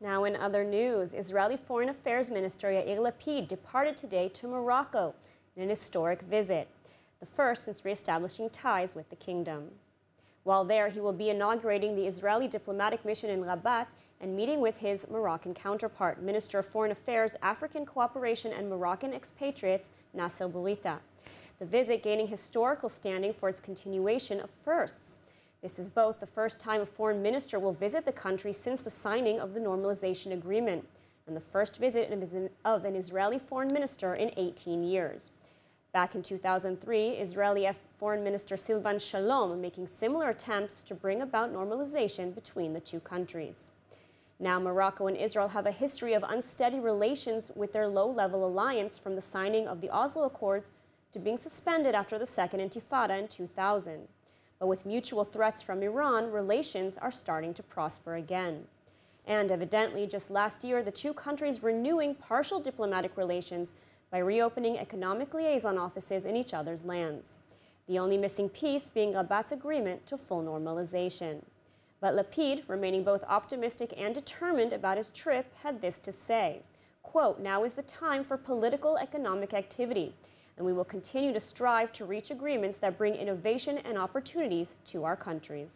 Now, in other news, Israeli Foreign Affairs Minister Yair Lapid departed today to Morocco in an historic visit, the first since reestablishing ties with the kingdom. While there, he will be inaugurating the Israeli diplomatic mission in Rabat and meeting with his Moroccan counterpart, Minister of Foreign Affairs, African Cooperation, and Moroccan expatriates, Nasser Bourita. The visit gaining historical standing for its continuation of firsts. This is both the first time a foreign minister will visit the country since the signing of the normalization agreement and the first visit of an Israeli foreign minister in 18 years. Back in 2003, Israeli Foreign Minister Silvan Shalom making similar attempts to bring about normalization between the two countries. Now, Morocco and Israel have a history of unsteady relations with their low level alliance from the signing of the Oslo Accords to being suspended after the Second Intifada in 2000. But with mutual threats from Iran, relations are starting to prosper again. And evidently, just last year, the two countries renewing partial diplomatic relations by reopening economic liaison offices in each other's lands. The only missing piece being Rabat's agreement to full normalization. But Lapid, remaining both optimistic and determined about his trip, had this to say, quote, now is the time for political economic activity and we will continue to strive to reach agreements that bring innovation and opportunities to our countries.